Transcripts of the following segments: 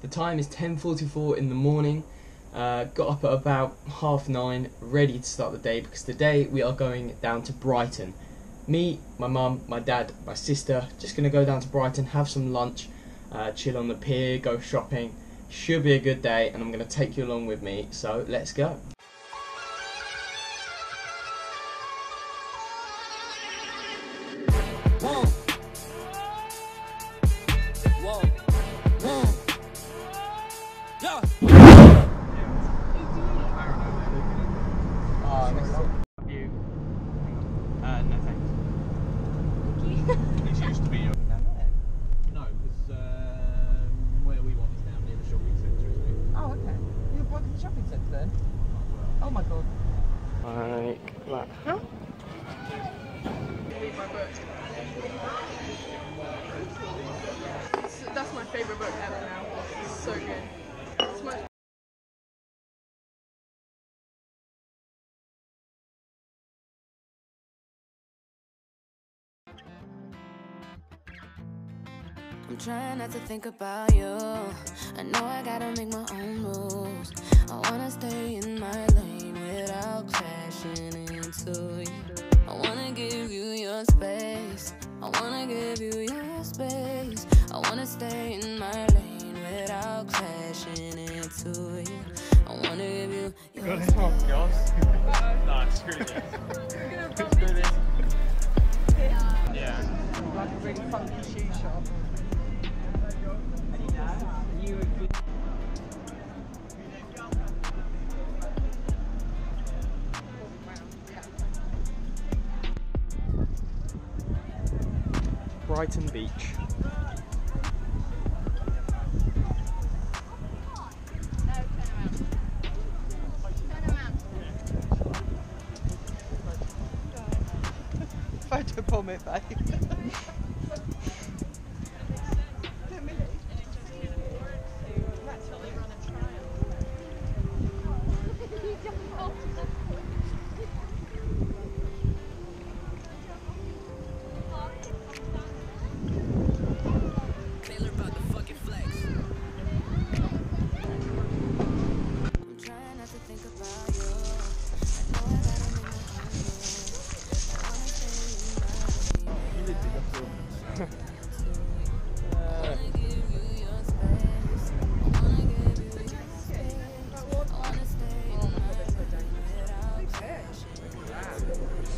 The time is 10:44 in the morning. Uh, got up at about half nine, ready to start the day because today we are going down to Brighton. Me, my mum, my dad, my sister, just gonna go down to Brighton, have some lunch, uh, chill on the pier, go shopping. Should be a good day, and I'm gonna take you along with me. So let's go. The then? Oh my god. Like that. read my book. It's- That's my favourite book ever now. It's so good. I'm trying not to think about you. I know I gotta make my own rules. I wanna stay in my lane without crashing into you. I wanna give you your space. I wanna give you your space. I wanna stay in my lane without crashing into you. I wanna give you your space. No, screw this. screw this. Yeah. Like a really funky shoe shop. Brighton Beach. Photo bomb it, babe.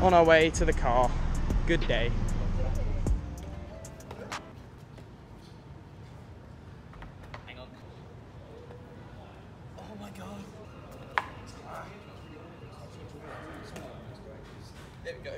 on our way to the car. Good day. Hang on. Oh my god. There we go.